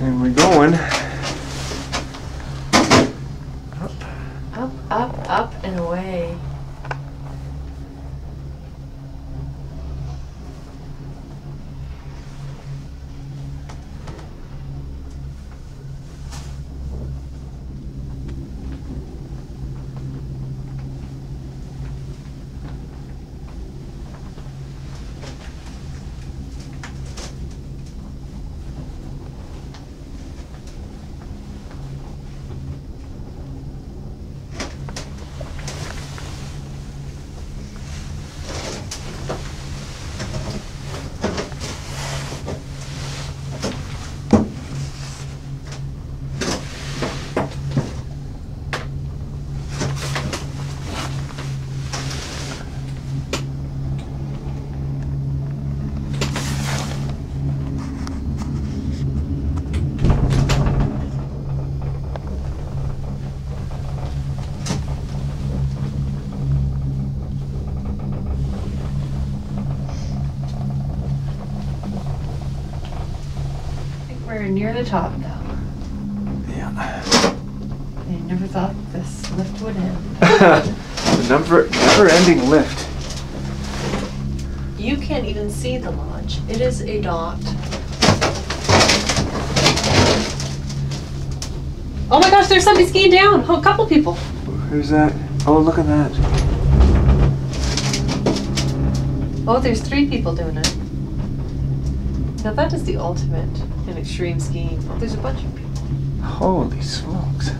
we going? Up, up, up, up and away. We're near the top now. Yeah. I never thought this lift would end. the number, never-ending lift. You can't even see the lodge. It is a dot. Oh my gosh, there's somebody skiing down. Oh, a couple people. Who's that? Oh, look at that. Oh, there's three people doing it. Now that is the ultimate in extreme skiing. There's a bunch of people. Holy smokes.